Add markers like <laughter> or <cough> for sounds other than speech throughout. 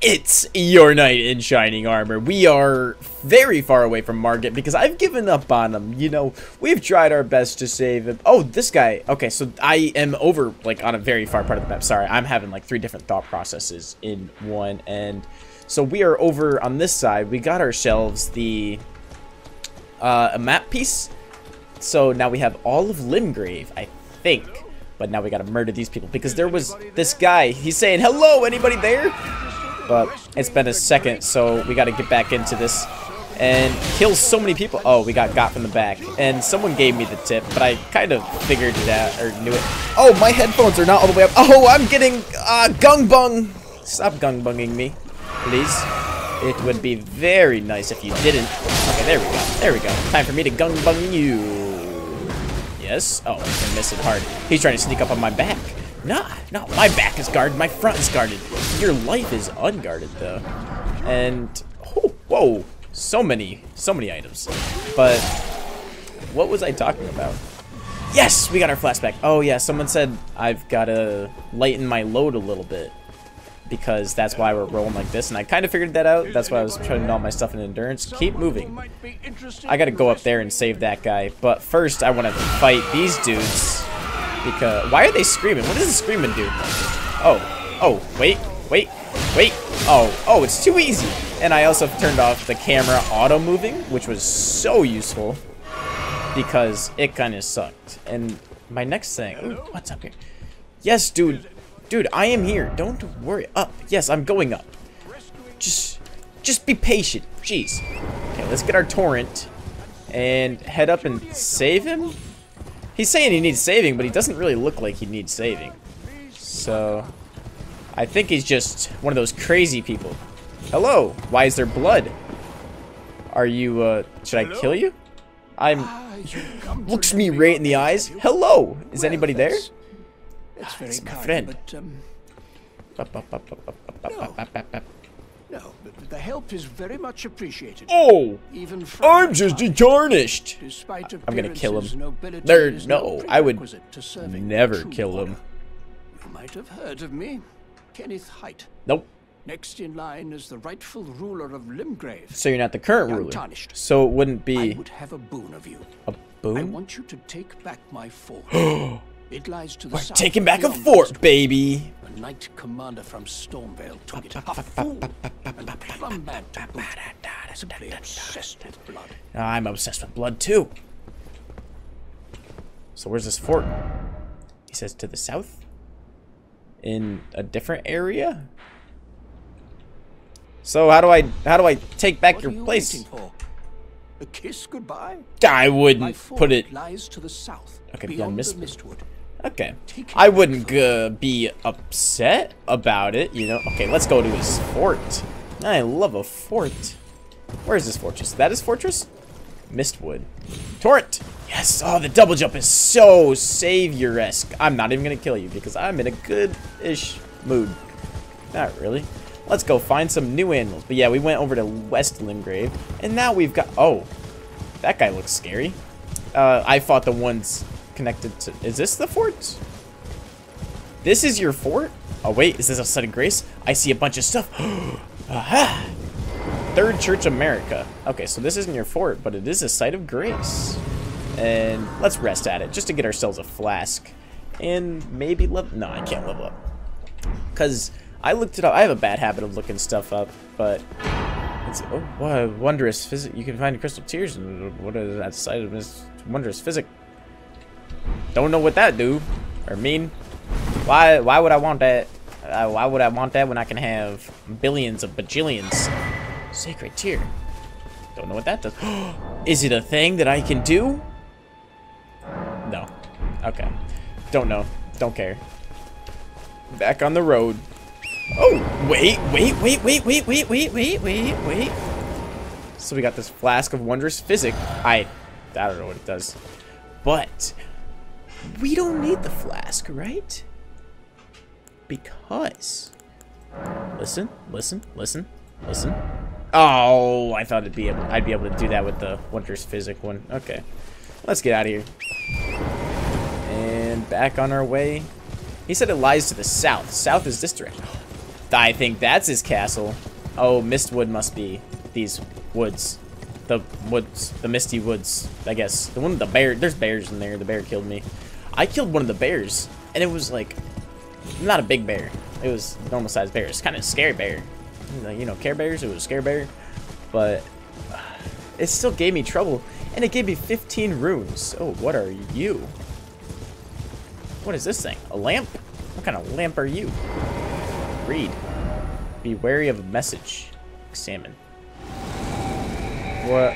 It's your knight in shining armor. We are very far away from Margit because I've given up on him. You know, we've tried our best to save him. Oh, this guy. Okay, so I am over, like, on a very far part of the map. Sorry, I'm having, like, three different thought processes in one. And so we are over on this side. We got ourselves the uh, a map piece. So now we have all of Limgrave, I think. But now we gotta murder these people because there was this guy. He's saying, hello, anybody there? But it's been a second, so we gotta get back into this and kill so many people. Oh, we got got from the back. And someone gave me the tip, but I kind of figured it out, or knew it. Oh, my headphones are not all the way up. Oh, I'm getting uh, gung bung. Stop gung bunging me, please. It would be very nice if you didn't. Okay, there we go. There we go. Time for me to gung bung you. Yes. Oh, I missed it hard. He's trying to sneak up on my back. No, my back is guarded. My front is guarded. Your life is unguarded, though. And, oh, whoa, so many, so many items. But, what was I talking about? Yes, we got our flashback. Oh, yeah, someone said I've got to lighten my load a little bit because that's why we're rolling like this. And I kind of figured that out. That's why I was putting all my stuff in endurance. Keep moving. I got to go up there and save that guy. But first, I want to fight these dudes. Because, why are they screaming? What does the screaming do? Oh, oh, wait, wait, wait. Oh, oh, it's too easy. And I also turned off the camera auto moving, which was so useful because it kind of sucked. And my next thing, ooh, what's up here? Yes, dude, Dude, I am here. Don't worry. Up. Yes, I'm going up. Just, just be patient. Jeez. Okay, let's get our torrent and head up and save him. He's saying he needs saving, but he doesn't really look like he needs saving. So, I think he's just one of those crazy people. Hello. Why is there blood? Are you, uh, should I kill you? I'm, <laughs> looks me right in the eyes. Hello. Is anybody there? It's ah, very It's my friend. No, but the help is very much appreciated. Oh, Even I'm just tarnished. I'm gonna kill him. There, no, I would to never kill him. You might have heard of me, Kenneth Haight. Nope. Next in line is the rightful ruler of Limgrave. So you're not the current ruler. Untarnished. So it wouldn't be. I would have a boon of you. a boon? I want you to take back my fort. <gasps> it lies to the We're south. taking back a fort, baby. Knight commander from Stormveil took it. A fool and plumb mad to boot. Simply obsessed with blood. I'm obsessed with blood too. So where's this fort? He says to the south? In a different area? So how do I how do I take back What your place? A kiss goodbye? I wouldn't put it lies to the south, Okay, beyond beyond the Mistwood. Okay. I wouldn't uh, be upset about it, you know. Okay, let's go to his fort. I love a fort. Where is this fortress? That is fortress? Mistwood. Torrent! Yes! Oh, the double jump is so savior-esque. I'm not even gonna kill you because I'm in a good-ish mood. Not really. Let's go find some new animals. But yeah, we went over to West Limgrave, and now we've got... Oh, that guy looks scary. Uh, I fought the ones connected to... Is this the fort? This is your fort? Oh, wait. Is this a of grace? I see a bunch of stuff. <gasps> Aha! Third Church of Marika. Okay, so this isn't your fort, but it is a site of grace. And let's rest at it, just to get ourselves a flask. And maybe level... No, I can't level up. Because I looked it up. I have a bad habit of looking stuff up, but... It's, oh, what wondrous physic. You can find crystal tears. And what is that site of this wondrous physic? Don't know what that do or mean. Why? Why would I want that? Uh, why would I want that when I can have billions of bajillions? Sacred tear. Don't know what that does. <gasps> Is it a thing that I can do? No. Okay. Don't know. Don't care. Back on the road. Oh, wait, wait, wait, wait, wait, wait, wait, wait, wait, wait. So we got this flask of wondrous physic. I, I don't know what it does. But we don't need the flask, right? Because listen, listen, listen, listen. Oh, I thought it'd be able, I'd be able to do that with the wondrous physic one. Okay, let's get out of here. And back on our way. He said it lies to the south. South is this direction. I think that's his castle. Oh, Mistwood must be these woods. The woods, the misty woods, I guess. The one with the bear, there's bears in there. The bear killed me. I killed one of the bears, and it was like, not a big bear. It was normal sized bear. It's kind of scary bear. You know, Care Bears, it was a scare bear. But <sighs> it still gave me trouble, and it gave me 15 runes. Oh, what are you? What is this thing? A lamp? What kind of lamp are you? Read. Be wary of a message. Examine. What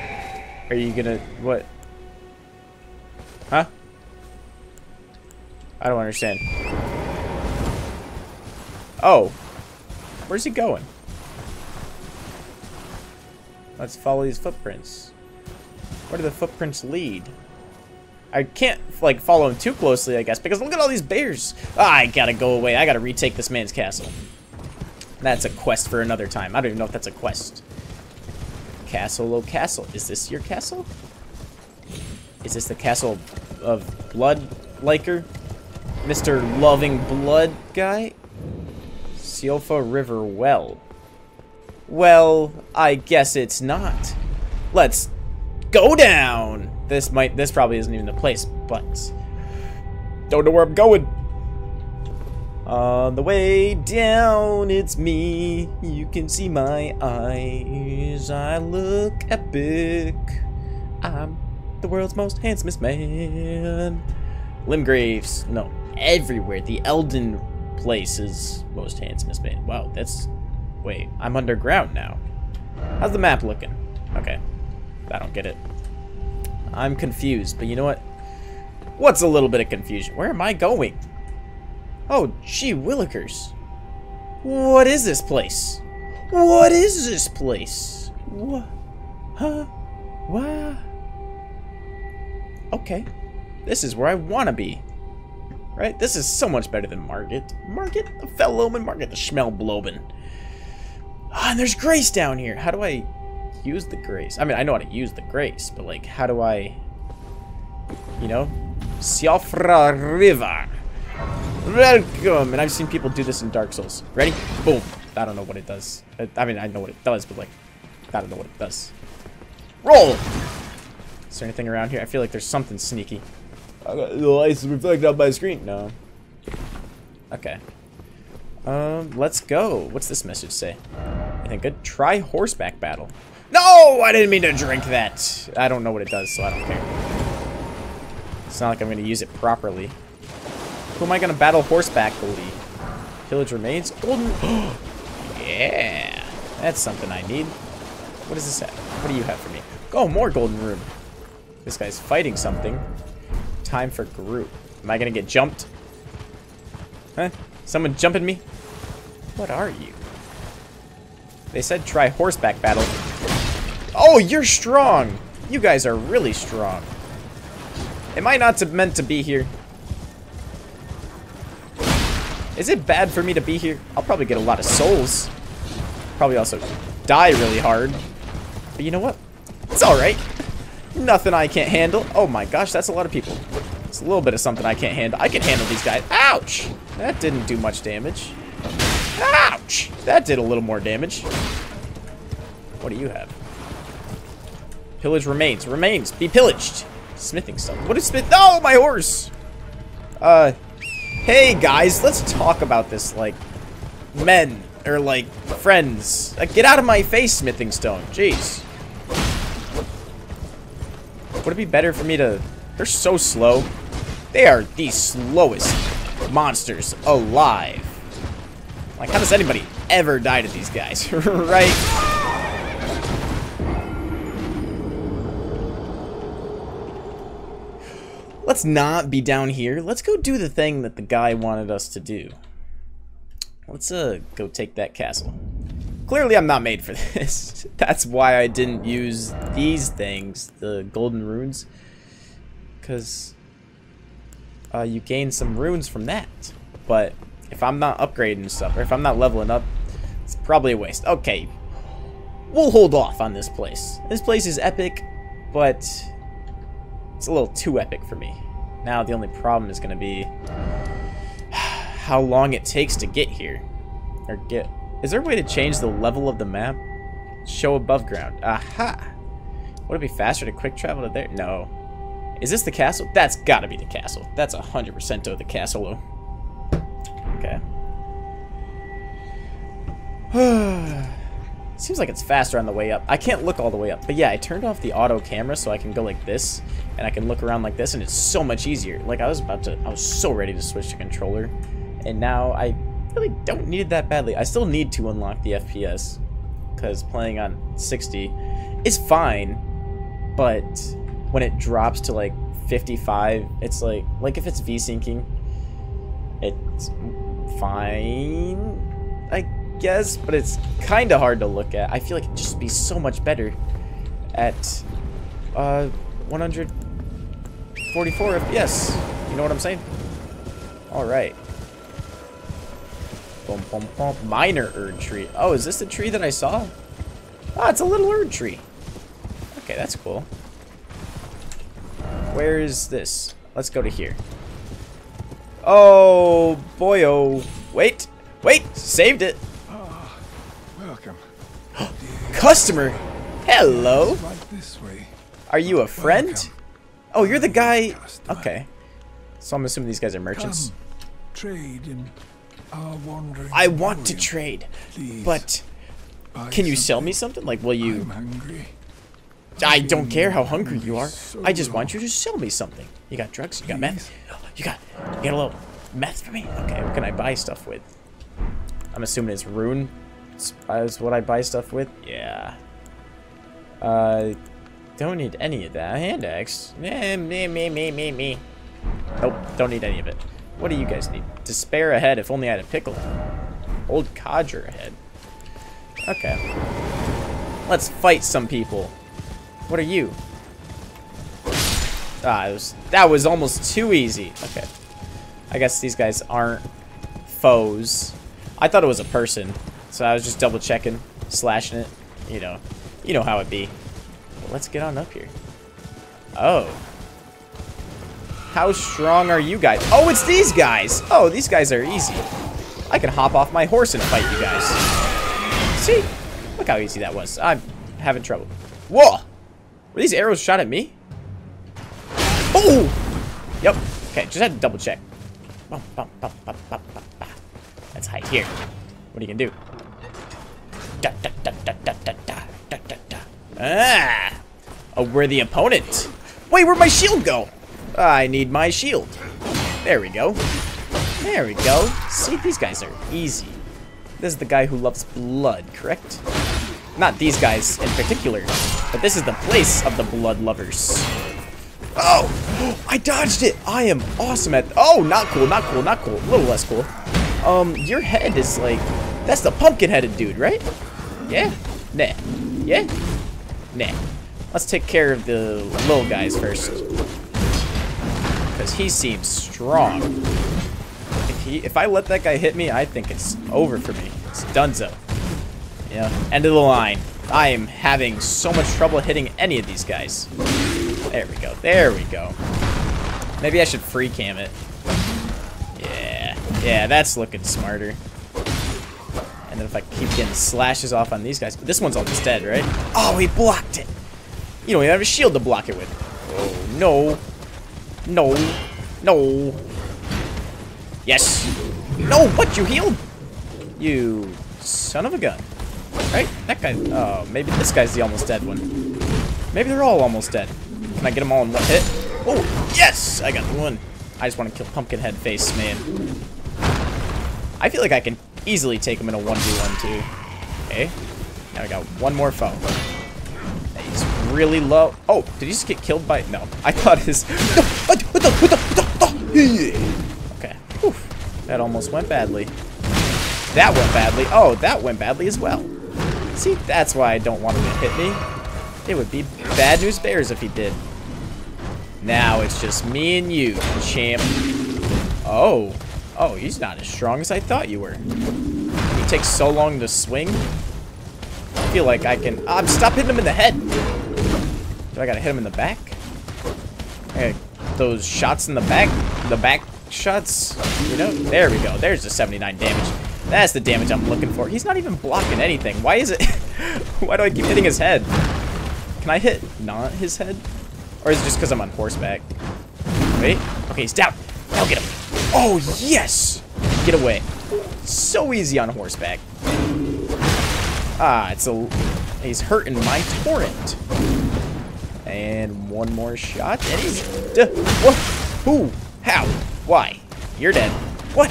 are you gonna... What? Huh? I don't understand. Oh. Where's he going? Let's follow these footprints. Where do the footprints lead? I can't, like, follow him too closely, I guess, because look at all these bears. Ah, I gotta go away. I gotta retake this man's castle. That's a quest for another time. I don't even know if that's a quest. Castle, oh castle. Is this your castle? Is this the castle of Blood Liker? Mr. Loving Blood guy? Siofra River Well. Well, I guess it's not. Let's go down. This might, this probably isn't even the place, but don't know where I'm going. On the way down, it's me. You can see my eyes. I look epic. I'm the world's most handsomest man. Limgraves, no, everywhere. The Elden place is most handsomest man. Wow, that's Wait, I'm underground now. How's the map looking? Okay. I don't get it. I'm confused, but you know what? What's a little bit of confusion? Where am I going? Oh, gee willikers. What is this place? What is this place? What? Huh? What? Okay. This is where I want to be. Right? This is so much better than Margit. Margit, the Fell Omen, Margit, the Schmelbloben. Ah, and there's grace down here. How do I use the grace? I mean, I know how to use the grace, but like, how do I, you know? Siofra River. Welcome. And I've seen people do this in Dark Souls. Ready? Boom. I don't know what it does. I mean, I know what it does, but like, I don't know what it does. Roll! Is there anything around here? I feel like there's something sneaky. Got the lights reflected on my screen. No. Okay. Um, let's go. What's this message say? Anything good? Try horseback battle. No! I didn't mean to drink that. I don't know what it does, so I don't care. It's not like I'm going to use it properly. Who am I going to battle horseback bully? Pillage remains? Golden... <gasps> yeah! That's something I need. What does this have? What do you have for me? Oh, more golden rune. This guy's fighting something. Time for group. Am I to get jumped? Huh? Someone jumping me? What are you? They said try horseback battle. Oh, you're strong! You guys are really strong. Am I not meant to be here? Is it bad for me to be here? I'll probably get a lot of souls. Probably also die really hard. But you know what? It's alright. Nothing I can't handle. Oh my gosh, that's a lot of people. It's a little bit of something I can't handle. I can handle these guys. Ouch! That didn't do much damage. Ouch! That did a little more damage. What do you have? Pillage remains. Remains. Be pillaged. Smithing stuff. What is smith? No, my horse! Uh, hey guys, let's talk about this, like, men, or like, friends. Like, get out of my face, smithing stone. Jeez. Would it be better for me to... They're so slow. They are the slowest monsters alive. Like, how does anybody ever die to these guys, <laughs> right? Let's not be down here. Let's go do the thing that the guy wanted us to do. Let's uh go take that castle. Clearly I'm not made for <laughs> this. That's why I didn't use these things, the golden runes. Because uh, you gain some runes from that. But if I'm not upgrading stuff, or if I'm not leveling up, it's probably a waste. Okay, we'll hold off on this place. This place is epic, but it's a little too epic for me. Now the only problem is going to be <sighs> how long it takes to get here. Or get Is there a way to change the level of the map? Show above ground. Aha! Would it be faster to quick travel to there? No. Is this the castle? That's gotta be the castle. That's 100% of the castle. Okay. <sighs> Seems like it's faster on the way up. I can't look all the way up. But yeah, I turned off the auto camera so I can go like this. And I can look around like this and it's so much easier. Like I was about to, I was so ready to switch to controller. And now I really don't need it that badly. I still need to unlock the FPS. Because playing on 60 is fine. But when it drops to like 55, it's like, like if it's V-syncing, it's fine, I guess, but it's kind of hard to look at. I feel like it'd just be so much better at uh, 144 FPS. You know what I'm saying? All right. Boom, boom, boom. Minor Erd tree. Oh, is this the tree that I saw? Ah, it's a little Erd tree. Okay, that's cool. Where is this? Let's go to here. Oh, boy, oh. Wait, wait, saved it. Ah, welcome. <gasps> Customer, hello. Right this way. Are you a friend? Welcome. Oh, you're the guy. Customer. Okay. So I'm assuming these guys are merchants. Come, trade in our wandering. I want to trade, Please, but can you sell me something? Like, will you? I'm hungry. I don't care how hungry you are. I just want you to sell me something. You got drugs? You got meth? You got you got a little meth for me? Okay, what can I buy stuff with? I'm assuming it's rune is what I buy stuff with. Yeah. Uh, don't need any of that. Hand axe. Eh, me, me, me, me, me. Nope, don't need any of it. What do you guys need? Despair ahead. If only I had a pickle. Old codger ahead. Okay. Let's fight some people. What are you? Ah, was, that was almost too easy. Okay. I guess these guys aren't foes. I thought it was a person, so I was just double checking, slashing it. You know, you know how it be. But let's get on up here. Oh. How strong are you guys? Oh, it's these guys. Oh, these guys are easy. I can hop off my horse and fight you guys. See? Look how easy that was. I'm having trouble. Whoa! Were these arrows shot at me? Oh! Yep. Okay, just had to double check. Let's hide here. What are you gonna do? Da, da, da, da, da, da, da, da, da. Ah! A worthy opponent. Wait, where'd my shield go? I need my shield. There we go. There we go. See, these guys are easy. This is the guy who loves blood, correct? Not these guys in particular, but this is the place of the blood lovers. Oh! <gasps> I dodged it! I am awesome at- Oh, not cool, not cool, not cool. A little less cool. Um, your head is like... That's the pumpkin-headed dude, right? Yeah? Nah. Yeah? Nah. Let's take care of the little guys first. Because he seems strong. If, he, if I let that guy hit me, I think it's over for me. It's donezo. Yeah, end of the line. I am having so much trouble hitting any of these guys. There we go. There we go. Maybe I should free cam it. Yeah. Yeah, that's looking smarter. And then if I keep getting slashes off on these guys. This one's almost dead, right? Oh, he blocked it. You don't even have a shield to block it with. Oh, no. No. No. Yes. No, what? You healed? You son of a gun. Right? That guy. Oh, maybe this guy's the almost dead one. Maybe they're all almost dead. Can I get them all in one hit? Oh, yes! I got the one. I just want to kill Pumpkinhead Face, man. I feel like I can easily take him in a 1v1, too. Okay. Now I got one more foe. He's really low. Oh, did he just get killed by... No. <laughs> I thought his... Okay. Whew. That almost went badly. That went badly. Oh, that went badly as well. See, that's why I don't want him to hit me. It would be bad news bears if he did. Now it's just me and you, champ. Oh. Oh, he's not as strong as I thought you were. He takes so long to swing. I feel like I can... Um, stop hitting him in the head. Do I gotta hit him in the back? Okay, those shots in the back, the back shots, you know? There we go. There's the 79 damage. That's the damage I'm looking for. He's not even blocking anything. Why is it... <laughs> Why do I keep hitting his head? Can I hit not his head? Or is it just because I'm on horseback? Wait. Okay, he's down. Now get him. Oh, yes! Get away. So easy on horseback. Ah, it's a... He's hurting my torrent. And one more shot, and he's... Duh, what? Who? How? Why? You're dead. What?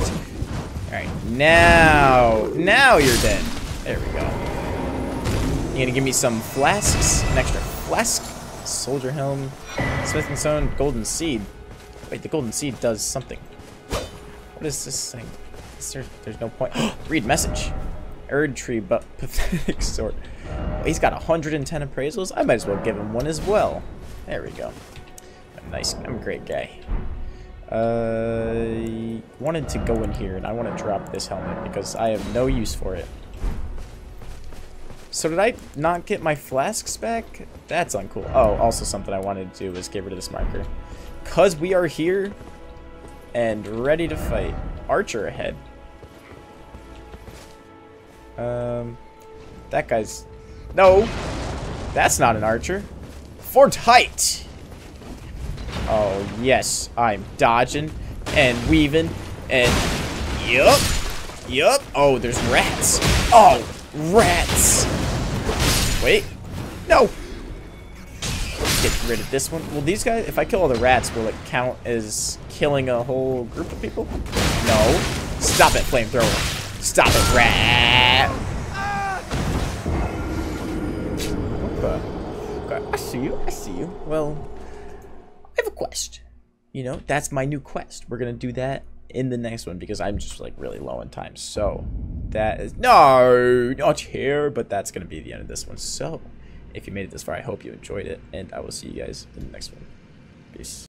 Alright, now... Now you're dead. There we go. You gonna give me some flasks? An extra flask? Soldier helm, smithing stone, golden seed. Wait, the golden seed does something. What is this thing? Is there, there's no point. <gasps> Read message. Erd tree, but <laughs> pathetic sort. Oh, he's got 110 appraisals. I might as well give him one as well. There we go. I'm nice. I'm a great guy. Uh, wanted to go in here, and I want to drop this helmet because I have no use for it. So did I not get my flasks back? That's uncool. Oh, also something I wanted to do was get rid of this marker. Because we are here and ready to fight. Archer ahead. Um, that guy's... No! That's not an archer. Fort Haight! Oh, yes. I'm dodging and weaving and... Yup! Yup! Oh, there's rats. Oh, rats! Wait. No! Get rid of this one. Will these guys... If I kill all the rats, will it count as killing a whole group of people? No. Stop it, flamethrower. Stop it, rat! Okay. Okay, I see you. I see you. Well, I have a quest. You know, that's my new quest. We're gonna do that in the next one because I'm just like really low on time. So that is no, not here, but that's gonna be the end of this one. So if you made it this far, I hope you enjoyed it, and I will see you guys in the next one. Peace.